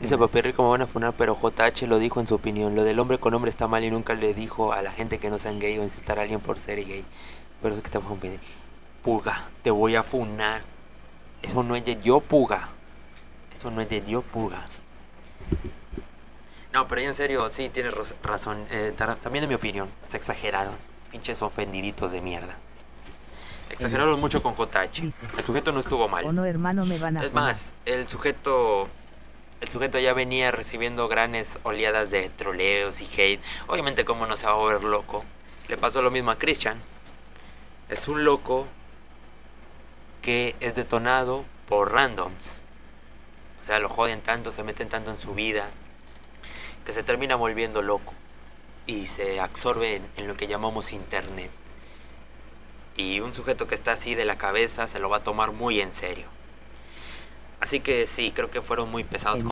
Dice Papirri como van a funar, pero JH lo dijo en su opinión. Lo del hombre con hombre está mal y nunca le dijo a la gente que no sean gay o insultar a alguien por ser gay. Pero es que a pedir. Puga, te voy a funar. Eso no es de yo, Puga. Eso no es de Dios, Puga. No, pero en serio, sí, tienes razón. Eh, también en mi opinión, se exageraron. Pinches ofendiditos de mierda. Exageraron mucho con JH. El sujeto no estuvo mal. O no, hermano, me van a. Es más, el sujeto. El sujeto ya venía recibiendo grandes oleadas de troleos y hate. Obviamente, como no se va a volver loco. Le pasó lo mismo a Christian. Es un loco que es detonado por randoms. O sea, lo joden tanto, se meten tanto en su vida, que se termina volviendo loco y se absorbe en lo que llamamos internet. Y un sujeto que está así de la cabeza se lo va a tomar muy en serio. Así que sí, creo que fueron muy pesados